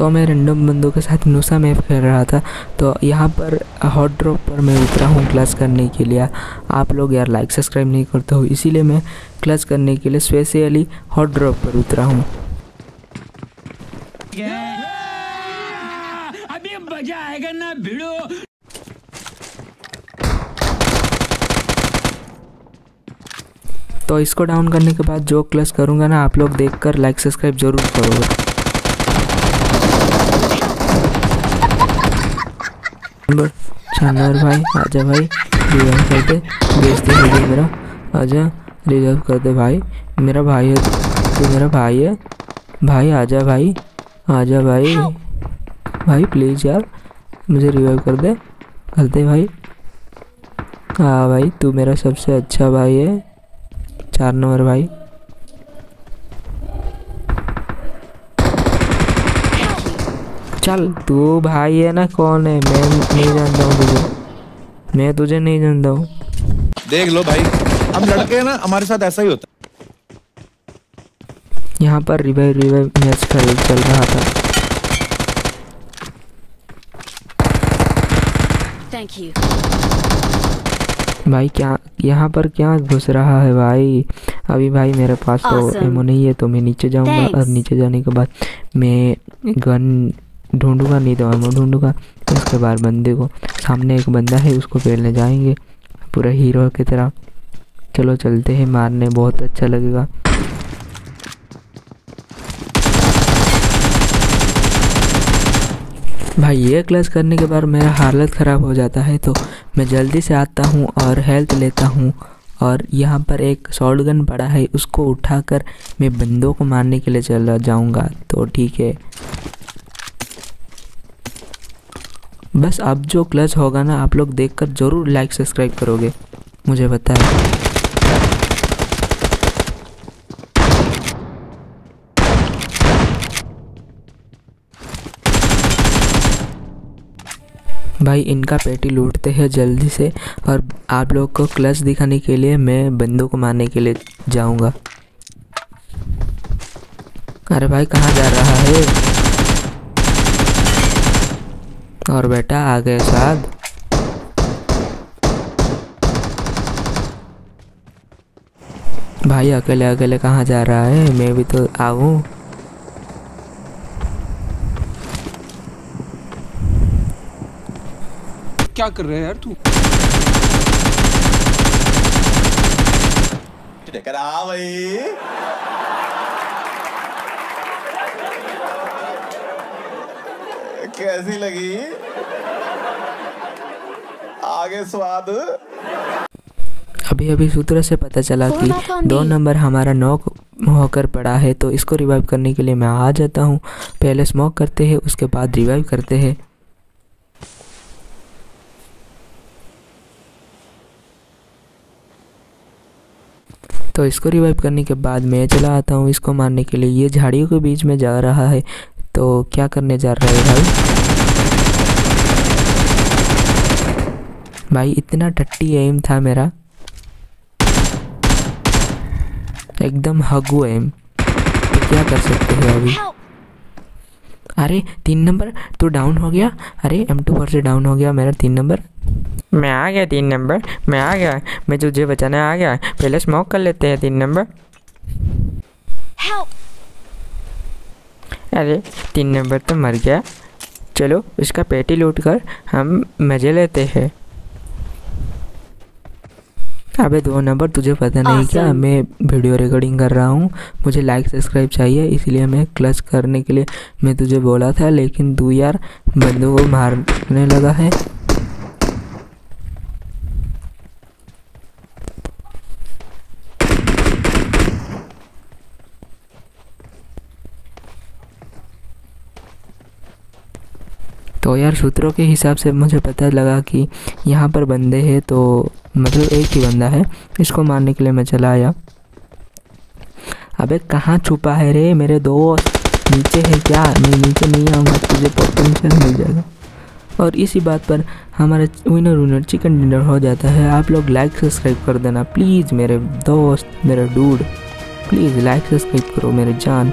तो मैं रैंडम बंदों के साथ नुसा मैप खेल रहा था। तो यहाँ पर हॉट ड्रॉप पर मैं उतरा हूँ क्लच करने के लिए। आप लोग यार लाइक सब्सक्राइब नहीं करते हो इसीलिए मैं क्लच करने के लिए स्पेशली हॉट ड्रॉप पर उतरा हूँ। अभी मज़ा आएगा ना भिड़ो। तो इसको डाउन करने के बाद जो क्लच करूँगा ना आप लोग देखकर लाइक सब्सक्राइब ज़रूर करोगे। नंबर। जानवर भाई आजा भाई, रिज़र्व कर दे बेइज्जती हो गई मेरा। आजा रिज़र्व कर दे भाई, मेरा भाई है तो मेरा भाई है। भाई, आजा भाई आजा भाई। भाई प्लीज़ यार, मुझे रिवाइव कर दे कर दे भाई। हाँ भाई, तू मेरा सबसे अच्छा भाई है। चार नंबर भाई। चल। तू भाई है ना कौन है? मैं नहीं जानता हूँ तुझे। मैं तुझे नहीं जानता हूँ। देख लो भाई। हम लड़के हैं ना हमारे साथ ऐसा ही होता है। यहाँ पर रिवाइव रिवाइव मैच चल चल रहा था। Thank you. भाई क्या यहाँ पर क्या घुस रहा है भाई? अभी भाई मेरे पास awesome. तो एमो नहीं है तो मैं नीचे जाऊँगा। और नीचे जाने के बाद मैं गन ढूंढूँगा, नहीं तो एमो ढूंढूँगा। उसके बाद बंदे को, सामने एक बंदा है, उसको पेलने जाएँगे, पूरा हीरो की तरह। चलो चलते हैं, मारने, बहुत अच्छा लगेगा। भाई, ये क्लच करने के बाद मेरा हालत ख़राब हो जाता है तो मैं जल्दी से आता हूँ और हेल्थ लेता हूँ। और यहाँ पर एक शॉर्ट गन पड़ा है, उसको उठाकर मैं बंदों को मारने के लिए चला जाऊँगा तो ठीक है। बस अब जो क्लच होगा ना, आप लोग देखकर ज़रूर लाइक सब्सक्राइब करोगे। मुझे है भाई, इनका पेटी लूटते हैं जल्दी से और आप लोग को क्लच दिखाने के लिए मैं बंदों को मारने के लिए जाऊँगा। अरे भाई, कहाँ जा रहा है? और बेटा आ गए साथ भाई अकेले अकेले कहाँ जा रहा है? मैं भी तो आऊँ। क्या कर रहे हैं यार तू? भाई। कैसी लगी? आगे स्वाद। अभी अभी सूत्र से पता चला कि दो नंबर हमारा नॉक होकर पड़ा है तो इसको रिवाइव करने के लिए मैं आ जाता हूँ। पहले स्मोक करते हैं उसके बाद रिवाइव करते हैं। तो इसको रिवाइव करने के बाद मैं चला आता हूँ। इसको मारने के लिए ये झाड़ियों के बीच में जा रहा है। तो क्या करने जा रहे है भाई? भाई इतना टट्टी एम था मेरा। एकदम हगु एम तो क्या कर सकते हैं अभी? अरे तीन नंबर तू डाउन हो गया। अरे एम टू पर से डाउन हो गया मेरा तीन नंबर मैं आ गया तीन नंबर मैं आ गया। मैं तुझे बचाने आ गया पहले स्मोक कर लेते हैं तीन नंबर Help! अरे तीन नंबर तो मर गया। चलो इसका पेटी लूट कर हम मज़े लेते हैं। अबे दो नंबर तुझे पता नहीं क्या? मैं वीडियो रिकॉर्डिंग कर रहा हूँ। मुझे लाइक सब्सक्राइब चाहिए इसलिए मैं क्लच करने के लिए मैं तुझे बोला था लेकिन तू यार बंदों को मारने लगा है। तो यार सूत्रों के हिसाब से मुझे पता लगा कि यहाँ पर बंदे हैं तो मतलब एक ही बंदा है। इसको मारने के लिए मैं चला आया। अबे कहाँ छुपा है रे मेरे दोस्त? नीचे है क्या? मैं नीचे नहीं आऊँगा, तुझे पोटेंशियल मिल जाएगा। और इसी बात पर हमारा विनर विनर चिकन डिनर हो जाता है। आप लोग लाइक सब्सक्राइब कर देना। प्लीज़ मेरे दोस्त, मेरा डूड प्लीज़ लाइक सब्सक्राइब करो मेरे जान।